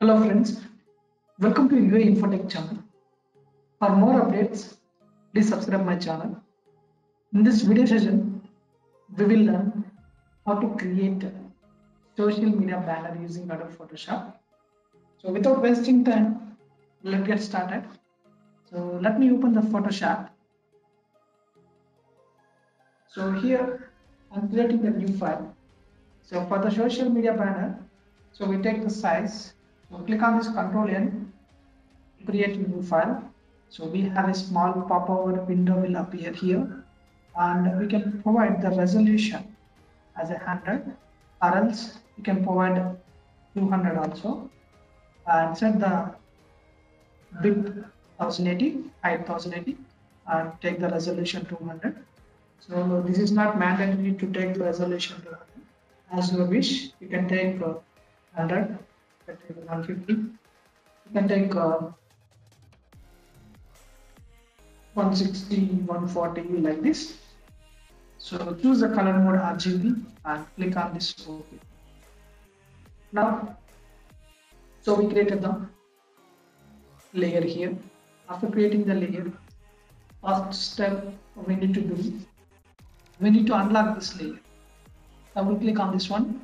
Hello friends, welcome to UI Infotech channel. For more updates, please subscribe my channel. In this video session, we will learn how to create social media banner using Adobe Photoshop. So without wasting time, let's get started. So let me open the Photoshop. So here I'm creating a new file. So for the social media banner, so we take the size. So click on this Control N, create a new file. So we have a small pop-over window will appear here, and we can provide the resolution as a 100, or else we can provide 200 also, and set the width 1080, height 1080, and take the resolution 200. So this is not mandatory to take the resolution As you wish, you can take uh, 100, you can take 150, you can take uh, 160, 140 like this. So choose the color mode RGB and click on this OK. Now, so we created the layer here. After creating the layer, first step we need to do, we need to unlock this layer. Double click on this one,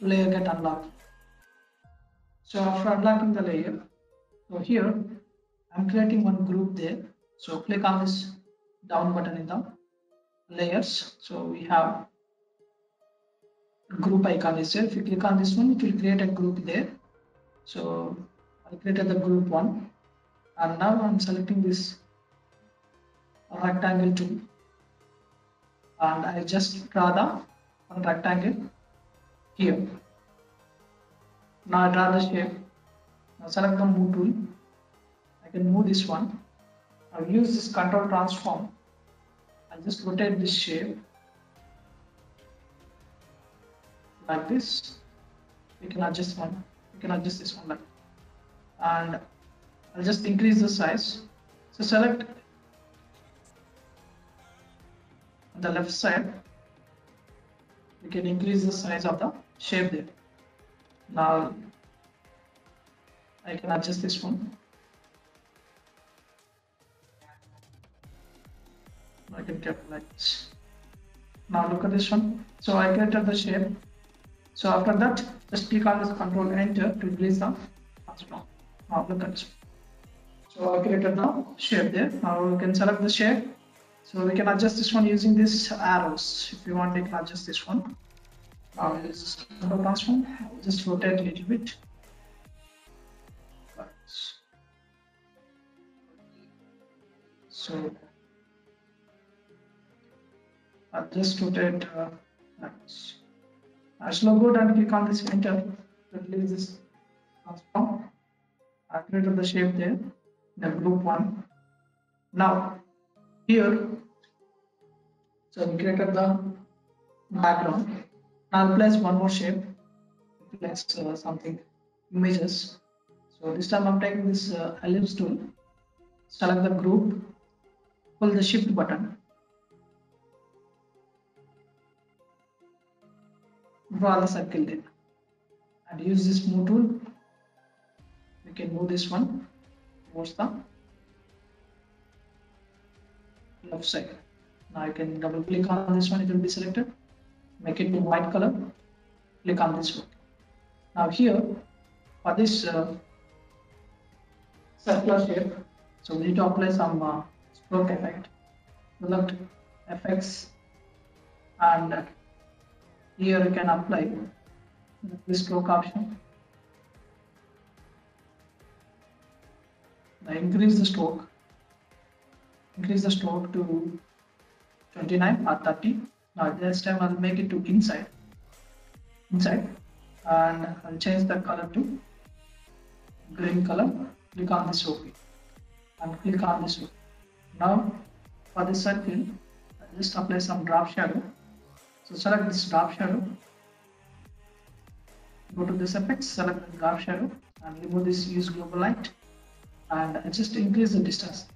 layer get unlocked. So after unlocking the layer, so here I'm creating one group there. So click on this down button in the layers. So we have group icon is there. If you click on this one, it will create a group there. So I created the group one and now I'm selecting this rectangle tool and I just draw the rectangle here. Now I draw the shape. Now select the move tool. I can move this one. I'll use this control transform. I'll just rotate this shape like this. We can adjust one. We can adjust this one like and I'll just increase the size. So select the left side. We can increase the size of the shape there. Now I can adjust this one. I can keep like this. Now look at this one. So I created the shape. So after that, just click on this control enter to release the transform. Now look at this. So I created the shape there. Now we can select the shape. So we can adjust this one using these arrows. If you want, you can adjust this one. Now this transform. Just rotate a little bit. So I'll just rotate uh, like this. I shall go and click on this enter to release this transform. I created the shape there, the group one. Now here, so we created the background. Now place one more shape, place uh, something images. So this time I'm taking this uh, ellipse tool, select the group, pull the shift button. Draw the circle there and use this move tool. We can move this one towards the left side now I can double click on this one it will be selected. Make it in white color. Click on this one. Now here for this uh, circular shape so we need to apply some uh, stroke effect select effects and here you can apply the stroke option. Now increase the stroke increase the stroke to 29 or 30 now this time I'll make it to inside. Inside. And I'll change the color to green color. Click on this OK. And click on this OK. now for this circle I'll just apply some drop shadow. So select this drop shadow. Go to this effects, select the drop shadow and remove this use global light. And just increase the distance.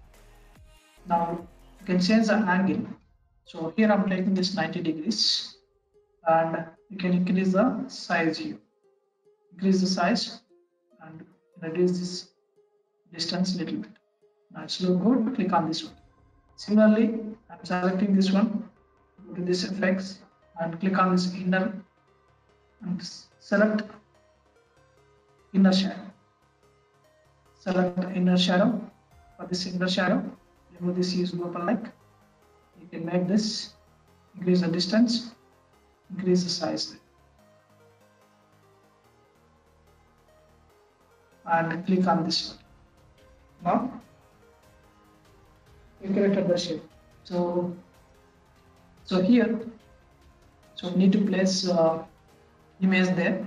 Now you can change the angle. So here I'm taking this 90 degrees and you can increase the size here. Increase the size and reduce this distance a little bit. Now it's look good, click on this one. Similarly, I'm selecting this one, go to this effects and click on this inner and select inner shadow. Select inner shadow for this inner shadow. Remove this use global light. You can make this increase the distance, increase the size. And click on this one. Now you created the shape. So so here so we need to place uh, image there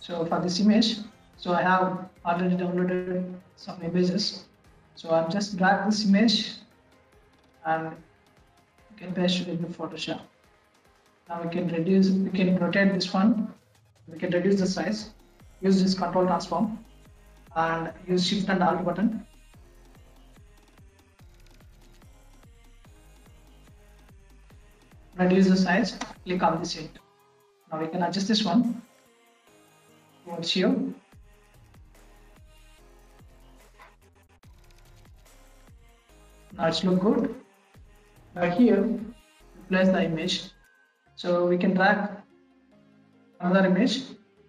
so for this image so i have already downloaded some images so i'm just drag this image and you can paste it into photoshop. Now we can reduce we can rotate this one. We can reduce the size use this control transform and use shift and alt button. Reduce the size click on this end. Now we can adjust this one. Towards here it's look good. Now here place the image. So we can drag another image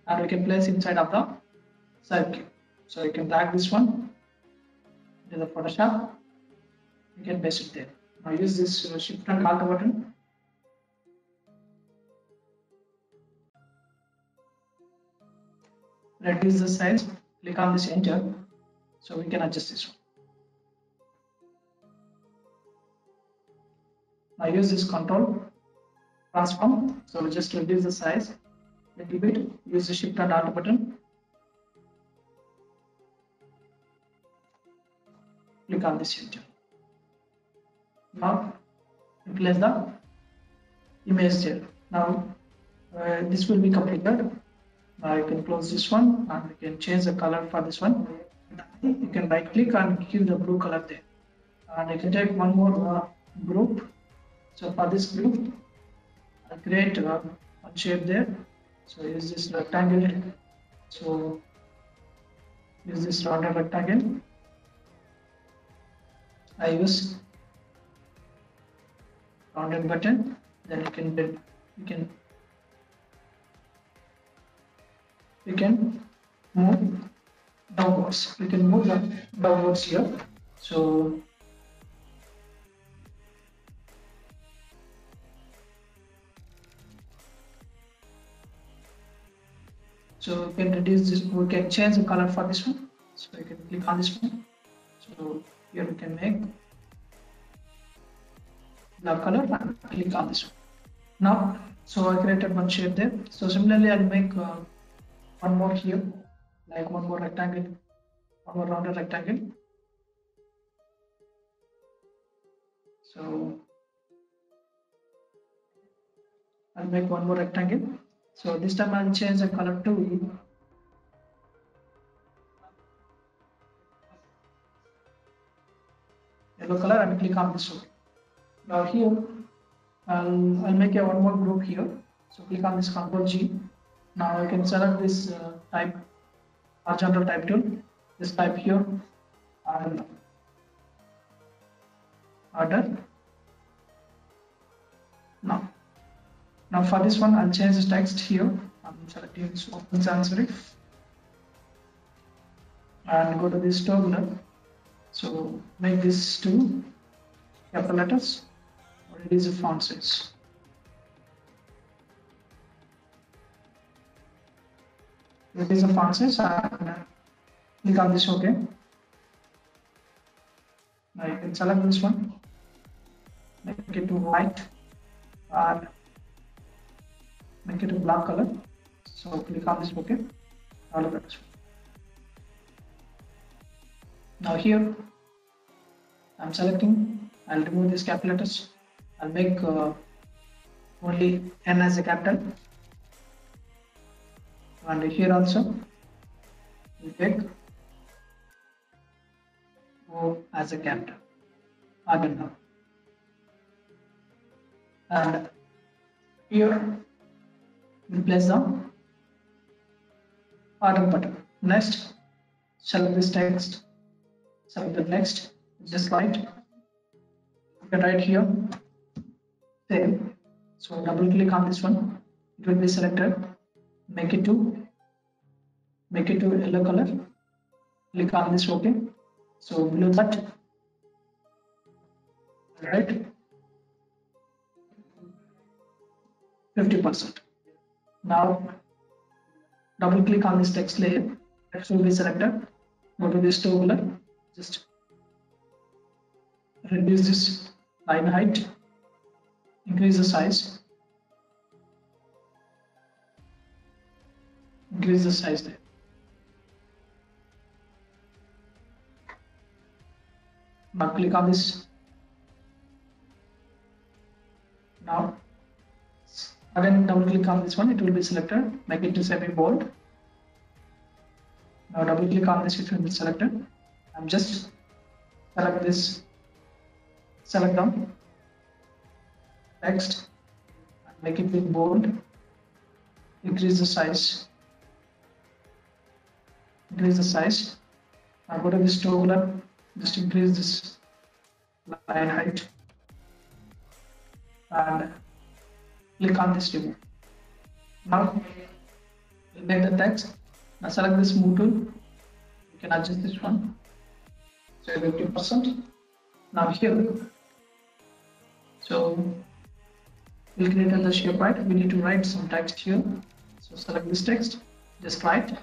and we can place inside of the circle. So you can drag this one into the photoshop. You can paste it there. Now use this uh, shift and alt button. Reduce the size. Click on this enter. So we can adjust this one now use this control transform. So just reduce the size a little bit. Use the shift and alt button. Click on this enter now replace the image there. Now uh, this will be completed. Now you can close this one and you can change the color for this one. You can right click and give the blue color there. And you can take one more uh, group so for this group I'll create uh, one shape there. So use this rectangle. So use this rounded rectangle. I use rounded button. Then you can you can we can move downwards. We can move downwards here. So so we can reduce this we can change the color for this one. So you can click on this one. So here we can make black color and click on this one. Now so i created one shape there. So similarly i'll make uh, one more here like one more rectangle one more rounded rectangle. So I'll make one more rectangle so this time I'll change the color to yellow color and click on this one. Now here I'll, I'll make a one more group here. So click on this control G. Now I can select this uh, type horizontal type tool. This type here. And order now for this one I'll change the text here. I'm selecting open sans serif and go to this toggle so make this two capital letters. Or it is a font size. It is a font size. And click on this ok now you can select this one. Make it to white. Or make it a black color. So click on this ok now at this now here I'm selecting. I'll remove these capital letters. I'll make uh, only N as a capital. And here also we take O as a capital. Agenda. And here we place the order button. Next, select this text, select the next, write. You can write here, save. So double click on this one, it will be selected. Make it to make it to yellow color. Click on this OK. So below that, right, 50%. Now double click on this text layer. Text will be selected. Go to this toggle just reduce this line height. Increase the size. Increase the size there. Now click on this. Now again double click on this one it will be selected. Make it to semi bold. Now double click on this it will be selected. I'm just select this. Select them. Text make it big bold. Increase the size. Increase the size. Now go to this toggle just increase this line height. And click on this remove. Now we make the text. Now select this move tool. You can adjust this one. So 50%. Now here. So we'll create another shape right. We need to write some text here. So select this text. Just write.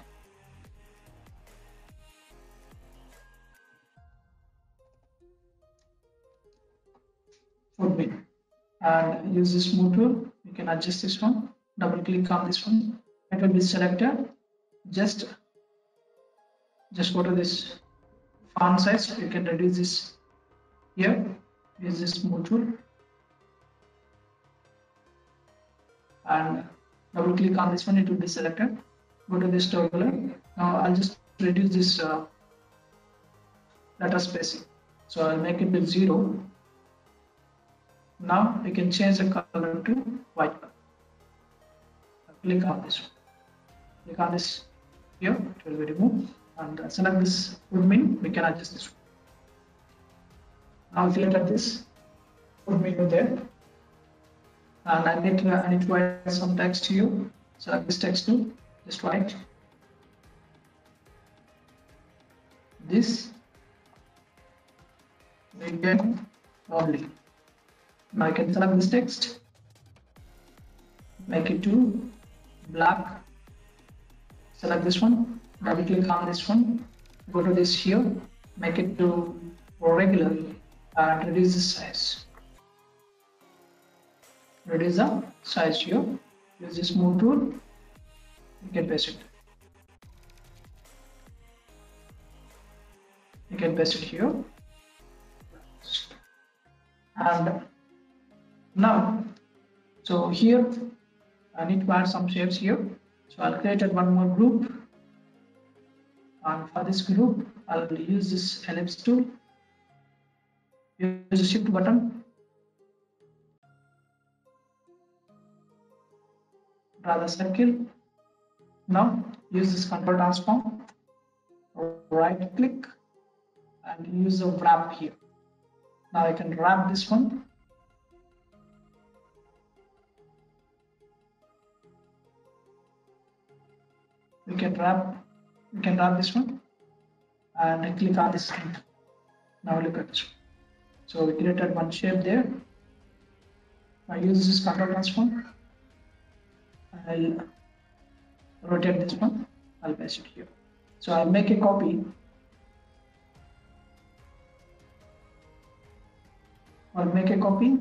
And use this move tool. You can adjust this one. Double click on this one. It will be selected. Just just go to this font size. You can reduce this here. Use this move tool. And double click on this one. It will be selected. Go to this toggle now i'll just reduce this uh, data spacing. So i'll make it to zero now we can change the color to white color. Click on this one. Click on this here, it will be removed and select this food menu, we can adjust this one. Now if you at this food menu there, and I need to, I need to write some text here. Select this text too, just write this again only. Now I can select this text, make it to black, select this one, double click on this one, go to this here, make it to regular. And reduce the size. Reduce the size here, use this move tool, you can paste it. You can paste it here. And now so here I need to add some shapes here. So I'll create one more group. And for this group I'll use this ellipse tool. Use the shift button. Draw the circle. Now use this control transform. Right click and use the wrap here. Now I can wrap this one we can wrap we can wrap this one and click on this thing. now look at this so we created one shape there. I use this control transform. I'll rotate this one. I'll paste it here. So I'll make a copy. I'll make a copy.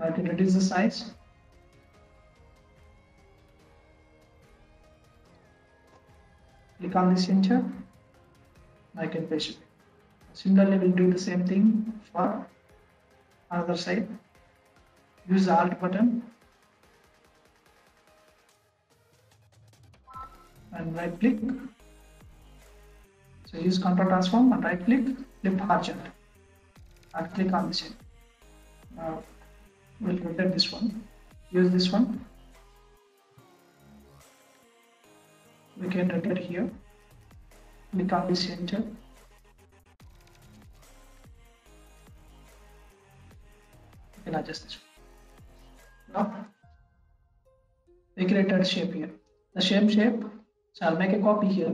I can reduce the size click on this enter I can paste it similarly we'll do the same thing for other side. Use the alt button and right click. So use control transform and right click flip chart. And click on this. Now we'll rotate this one. Use this one we can rotate here. Click on this center you can adjust this now we created shape here. The same shape. So I'll make a copy here.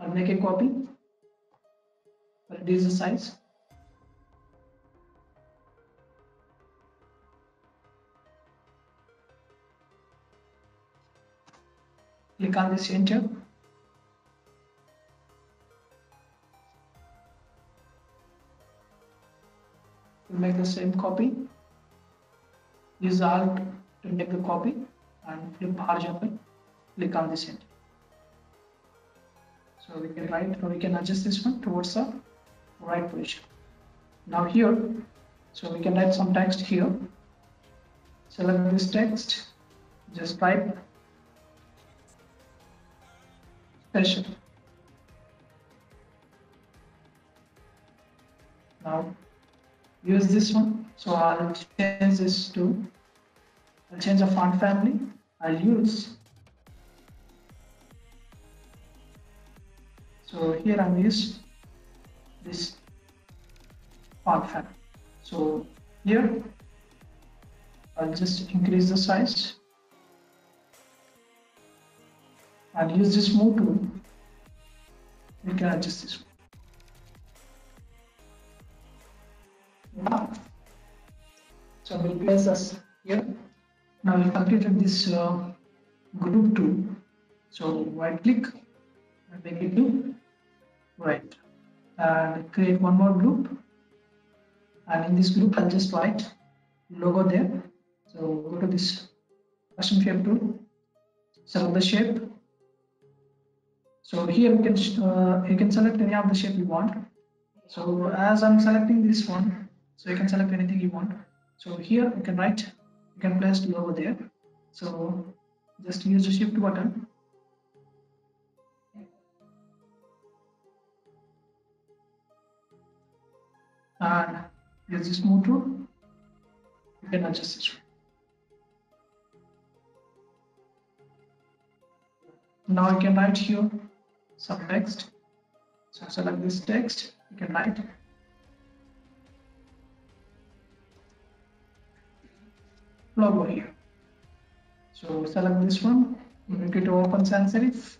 I'll make a copy. Reduce the size click on this enter make the same copy use alt to make the copy and flip horizontal click on this enter so we can write or we can adjust this one towards the right position. Now here so we can write some text here. Select this text just type special now use this one. So I'll change this to I'll change the font family. I'll use. So here I'm use this font family. So here I'll just increase the size and use this move tool we can adjust this now so we'll place us here. Now we completed this uh, group tool so right click and make it to right. And create one more group. And in this group I'll just write logo there. So go to this custom shape tool. Select the shape so here you can uh, you can select any of the shape you want. So as I'm selecting this one so you can select anything you want. So here you can write you can place the logo there. So just use the shift button. And use this move tool you can adjust this now you can write here some text. So select this text. You can write. Logo here. So select this one. Make it open sans serif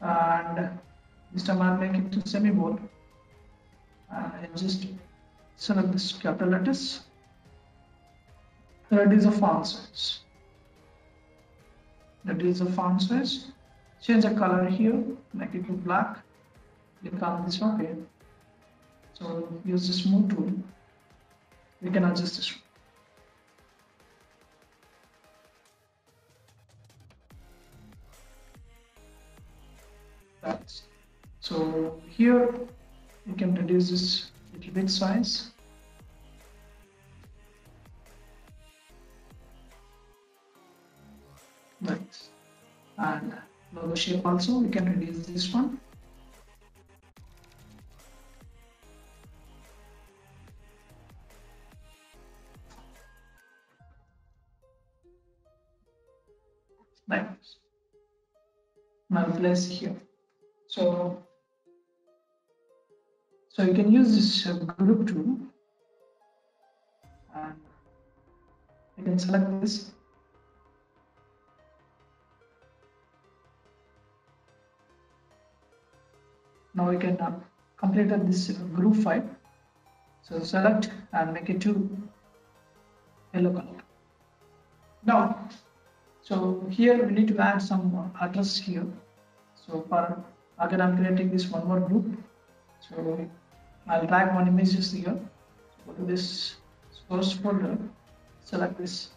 and this time I'll make it to semi-bold. And just select this capital letters. That is a font size that is a font size change the color here make it to black click on this okay so use this move tool. We can adjust this That's so here you can reduce this little bit size. Right and logo shape also we can reduce this one. Like this. Now place here. So so you can use this uh, group tool. And you can select this now we can uh, complete this group file. So select and make it to yellow color. Now so here we need to add some address here. So for again i'm creating this one more group. So i'll drag one images here. So go to this source folder select this.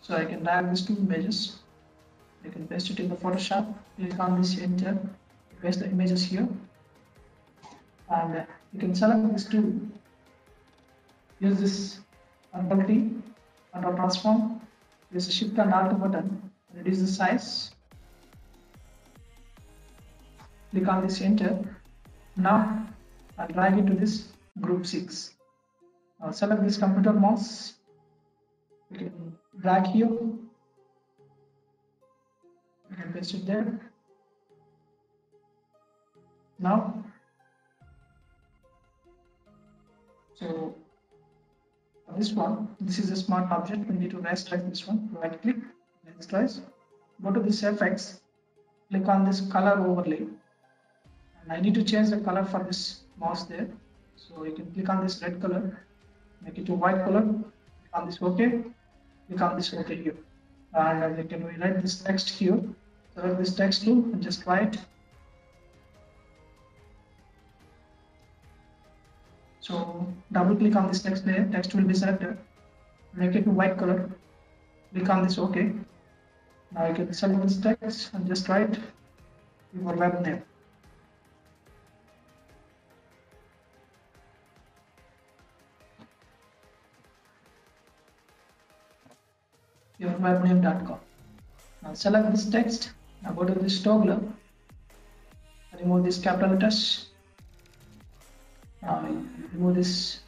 So i can drag these two images you can paste it in the Photoshop click on this enter paste the images here and uh, you can select this tool use this T control transform use the shift and alt button reduce the size click on this enter. Now I'll drag it to this group 6. Now select this computer mouse. You can drag here. Can paste it there. Now, so this one, this is a smart object. We need to rasterize this one. Right click, rasterize. Go to this fx Click on this color overlay. And I need to change the color for this mouse there. So you can click on this red color, make it to white color. Click on this OK. Click on this OK here. And you can rewrite this text here. Select this text tool and just write So double click on this text layer, text will be selected. Make it white color. Click on this OK. Now you can select this text and just write your web name. Your webname.com. Now select this text. Now go to this toggle. Remove this capital letters. Uh, remove this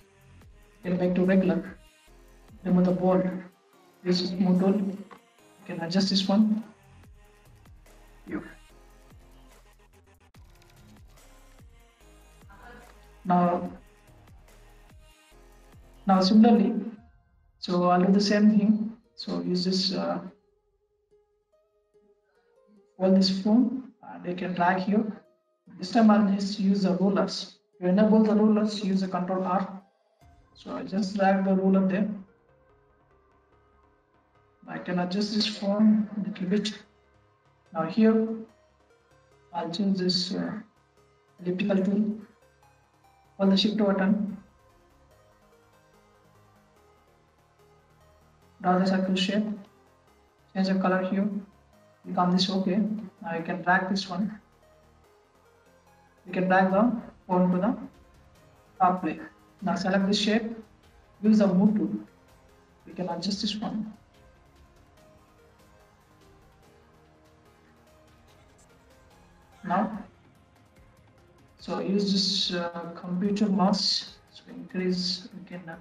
get back to regular remove the bold this smooth tool you can adjust this one. You. Now now similarly so I'll do the same thing. So use this uh, hold this phone. And you can drag here this time I'll just use the rulers. To enable the rulers use the control R. So I just drag the ruler there. I can adjust this form a little bit. Now here I'll choose this uh, elliptical tool hold the shift button. Draw the circle shape. Change the color here click on this ok now you can drag this one you can drag the onto the top plane. Now select this shape, use the move tool. We can adjust this one. Now, so use this uh, computer mouse. So increase, we can uh,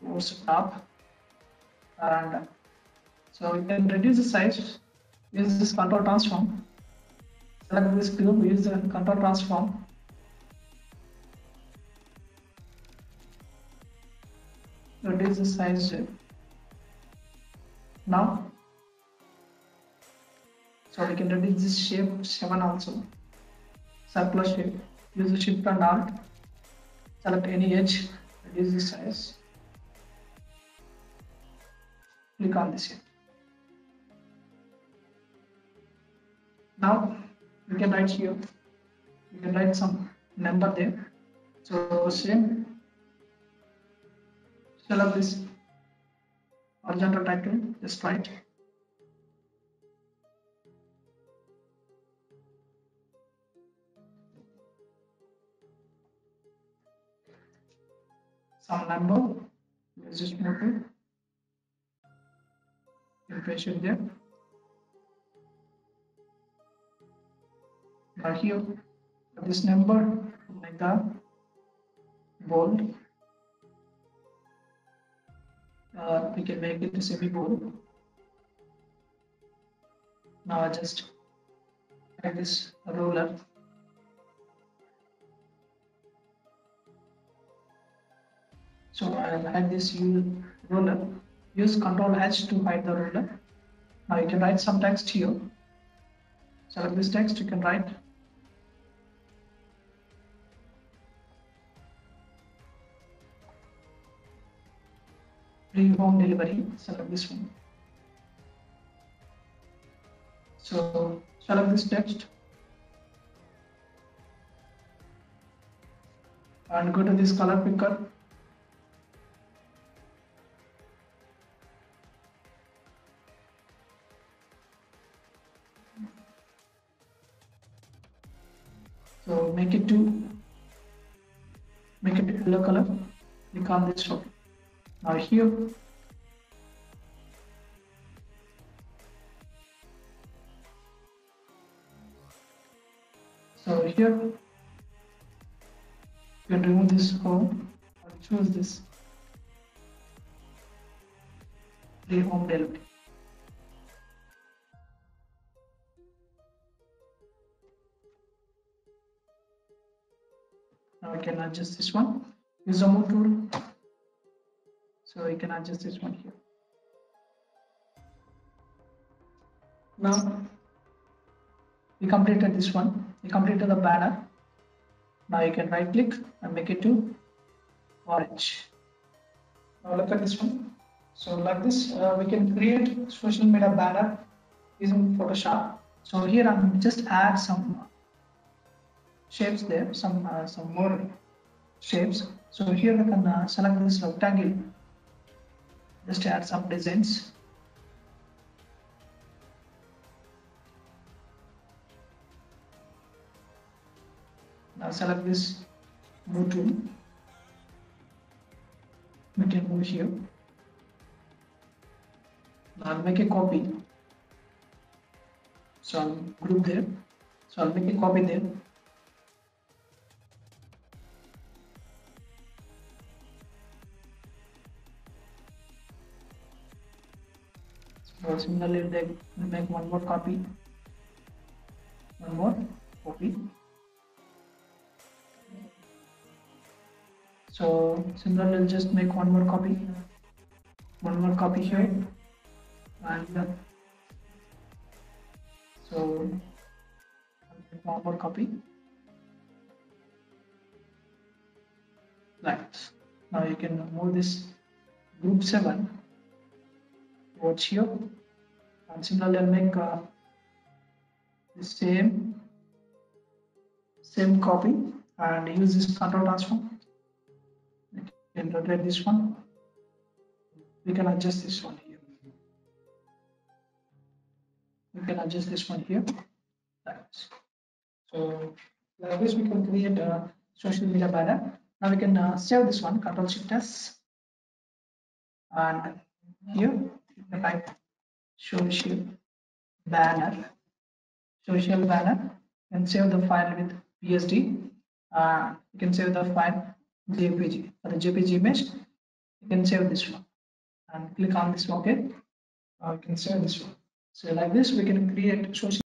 towards the top, and so we can reduce the size. Use this control transform. Select this group. Use the control transform reduce the size now so we can reduce this shape 7 also circular shape use the shift and alt select any edge reduce the size click on this here now you can write here. You can write some number there. So same. Select this horizontal title. Just write. Some number. Just it. You there now here this number like that bold uh, we can make it a semi-bold. Now I just add this ruler. So I'll add this ruler. Use Control H to hide the ruler. Now you can write some text here. Select this text, you can write free home delivery. Select this one? So select this text? And go to this color picker. So make it to make it yellow color. Click on this one now here So here you can remove this home or choose this free home delivery. Now we can adjust this one. Use the move tool. So you can adjust this one here. Now we completed this one. We completed the banner. Now you can right click and make it to orange. Now look at this one. So like this, uh, we can create social media banner using Photoshop. So here I'm just add some shapes there, some uh, some more shapes. So here we can uh, select this rectangle, just add some designs. Now select this move tool. We can move here. Now I'll make a copy. So I'll group there. So I'll make a copy there. So similarly, they will make one more copy. One more copy. So similarly, we'll just make one more copy. One more copy here. And uh, so one more copy. Like this. Now you can move this group 7 towards here and similarly make the same same copy and use this control transform you can rotate this one. We can adjust this one here. We can adjust this one here. So like this we can create a social media banner. Now we can uh, save this one control shift s. And here type social banner. Social banner. And save the file with psd uh, you can save the file jpg for the jpg image you can save this one. And click on this ok uh, you can save this one. So like this we can create social